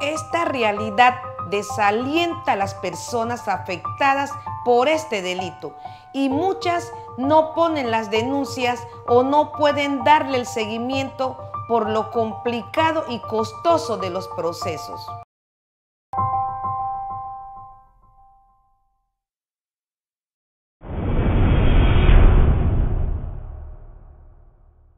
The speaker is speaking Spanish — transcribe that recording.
Esta realidad desalienta a las personas afectadas por este delito y muchas no ponen las denuncias o no pueden darle el seguimiento por lo complicado y costoso de los procesos.